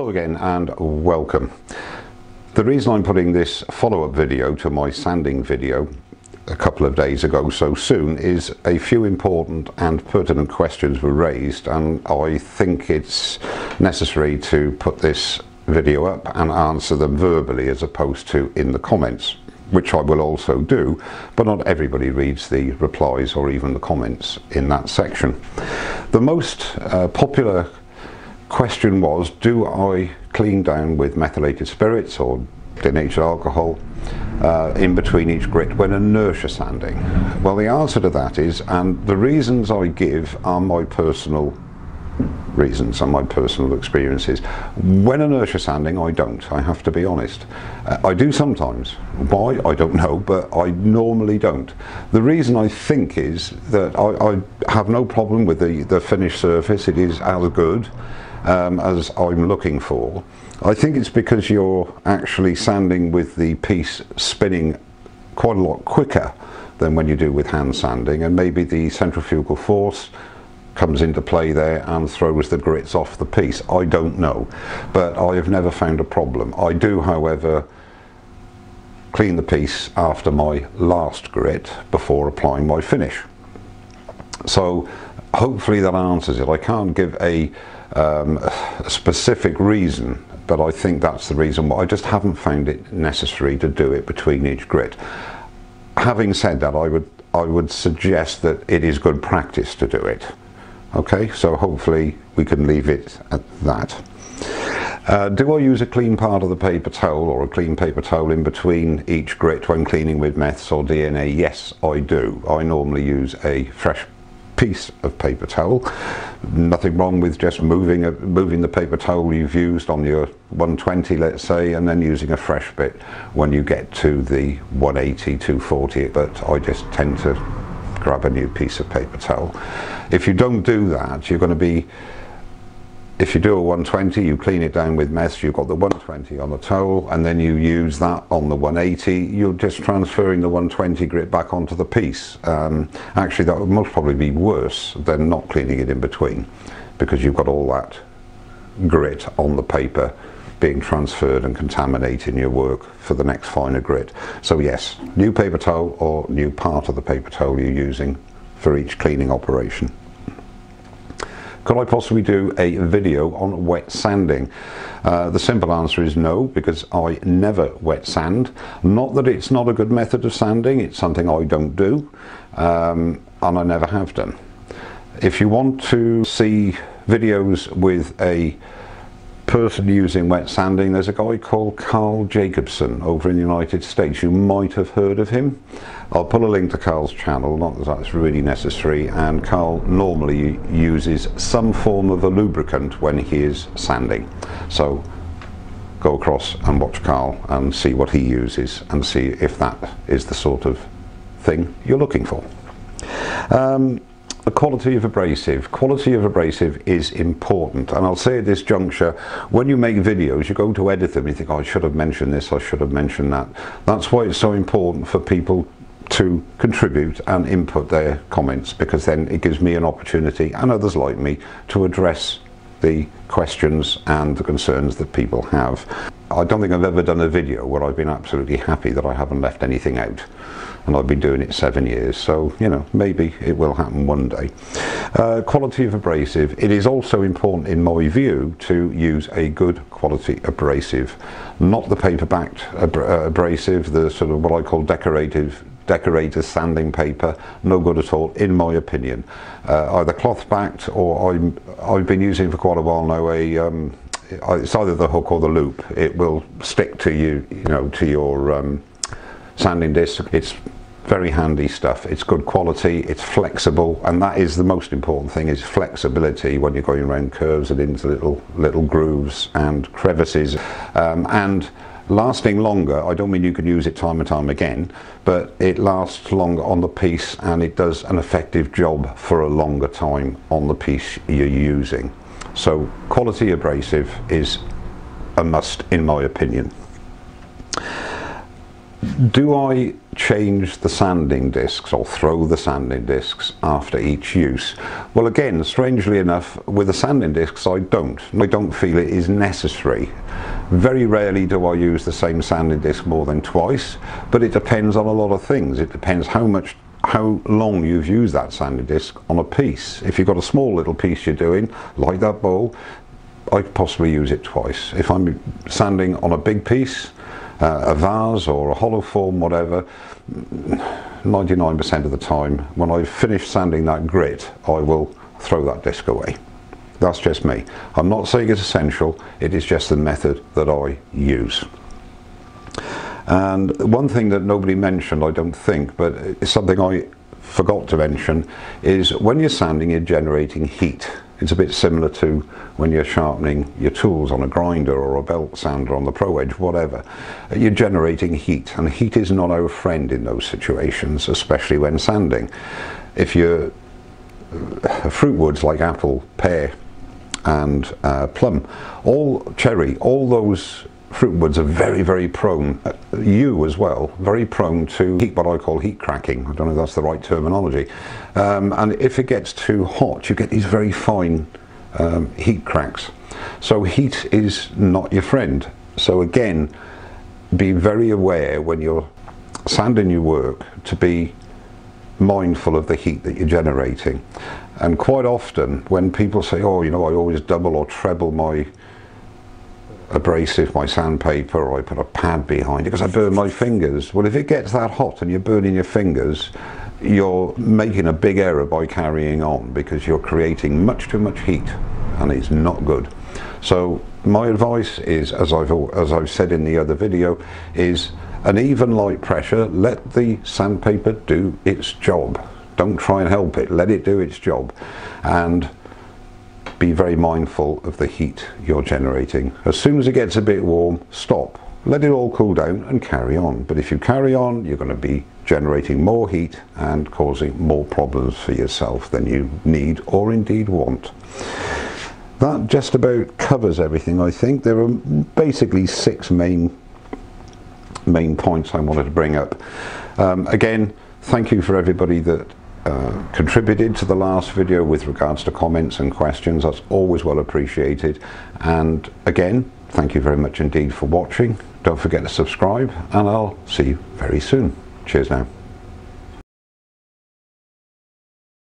Hello again and welcome. The reason I'm putting this follow-up video to my sanding video a couple of days ago so soon is a few important and pertinent questions were raised and I think it's necessary to put this video up and answer them verbally as opposed to in the comments which I will also do, but not everybody reads the replies or even the comments in that section. The most uh, popular question was, do I clean down with methylated spirits or denatured alcohol uh, in between each grit when inertia sanding? Well, the answer to that is, and the reasons I give are my personal reasons and my personal experiences. When inertia sanding, I don't, I have to be honest. Uh, I do sometimes. Why? I don't know, but I normally don't. The reason I think is that I, I have no problem with the, the finished surface, it is as good um, as I'm looking for. I think it's because you're actually sanding with the piece spinning quite a lot quicker than when you do with hand sanding and maybe the centrifugal force comes into play there and throws the grits off the piece. I don't know, but I have never found a problem. I do, however, clean the piece after my last grit before applying my finish. So hopefully that answers it. I can't give a, um, a specific reason, but I think that's the reason why. I just haven't found it necessary to do it between each grit. Having said that, I would I would suggest that it is good practice to do it. Okay, so hopefully we can leave it at that. Uh, do I use a clean part of the paper towel or a clean paper towel in between each grit when cleaning with meths or DNA? Yes, I do. I normally use a fresh piece of paper towel. Nothing wrong with just moving a, moving the paper towel you've used on your 120 let's say and then using a fresh bit when you get to the 180, 240 but I just tend to grab a new piece of paper towel. If you don't do that, you're going to be, if you do a 120, you clean it down with meths, you've got the 120 on the towel, and then you use that on the 180, you're just transferring the 120 grit back onto the piece. Um, actually, that would most probably be worse than not cleaning it in between, because you've got all that grit on the paper being transferred and contaminating your work for the next finer grit. So yes, new paper towel or new part of the paper towel you're using for each cleaning operation. Could I possibly do a video on wet sanding? Uh, the simple answer is no, because I never wet sand. Not that it's not a good method of sanding, it's something I don't do, um, and I never have done. If you want to see videos with a person using wet sanding, there's a guy called Carl Jacobson over in the United States. You might have heard of him. I'll put a link to Carl's channel, not that that's really necessary, and Carl normally uses some form of a lubricant when he is sanding. So go across and watch Carl and see what he uses and see if that is the sort of thing you're looking for. Um, the quality of abrasive. Quality of abrasive is important and I'll say at this juncture when you make videos you go to edit them you think oh, I should have mentioned this I should have mentioned that. That's why it's so important for people to contribute and input their comments because then it gives me an opportunity and others like me to address the questions and the concerns that people have. I don't think I've ever done a video where I've been absolutely happy that I haven't left anything out and I've been doing it seven years so you know maybe it will happen one day. Uh, quality of abrasive. It is also important in my view to use a good quality abrasive not the paper backed abra abrasive the sort of what I call decorative decorator's sanding paper, no good at all in my opinion. Uh, either cloth backed or I'm, I've been using for quite a while now a um, it's either the hook or the loop. It will stick to you, you know, to your um, sanding disc. It's very handy stuff. It's good quality, it's flexible, and that is the most important thing is flexibility when you're going around curves and into little little grooves and crevices. Um, and lasting longer, I don't mean you can use it time and time again, but it lasts longer on the piece and it does an effective job for a longer time on the piece you're using. So quality abrasive is a must in my opinion. do I change the sanding discs or throw the sanding discs after each use? Well again, strangely enough, with the sanding discs I don't. I don't feel it is necessary. Very rarely do I use the same sanding disc more than twice, but it depends on a lot of things. It depends how much how long you've used that sanding disc on a piece. If you've got a small little piece you're doing, like that bowl, I'd possibly use it twice. If I'm sanding on a big piece, uh, a vase or a hollow form, whatever, 99% of the time, when I've finished sanding that grit, I will throw that disc away. That's just me. I'm not saying it's essential, it is just the method that I use. And one thing that nobody mentioned, I don't think, but it's something I forgot to mention, is when you're sanding, you're generating heat. It's a bit similar to when you're sharpening your tools on a grinder or a belt sander on the Pro Edge, whatever. You're generating heat, and heat is not our friend in those situations, especially when sanding. If you're uh, fruit woods like apple, pear, and uh, plum, all cherry, all those fruit woods are very, very prone, uh, you as well, very prone to heat, what I call heat cracking. I don't know if that's the right terminology. Um, and if it gets too hot, you get these very fine um, heat cracks. So heat is not your friend. So again, be very aware when you're sanding your work to be mindful of the heat that you're generating. And quite often when people say, oh, you know, I always double or treble my abrasive, my sandpaper, or I put a pad behind it because I burn my fingers. Well, if it gets that hot and you're burning your fingers, you're making a big error by carrying on because you're creating much too much heat and it's not good. So my advice is, as I've, as I've said in the other video, is an even light pressure, let the sandpaper do its job. Don't try and help it, let it do its job. And be very mindful of the heat you're generating. As soon as it gets a bit warm, stop. Let it all cool down and carry on. But if you carry on, you're going to be generating more heat and causing more problems for yourself than you need or indeed want. That just about covers everything I think. There are basically six main main points I wanted to bring up. Um, again, thank you for everybody that uh, contributed to the last video with regards to comments and questions. That's always well appreciated. And again, thank you very much indeed for watching. Don't forget to subscribe and I'll see you very soon. Cheers now.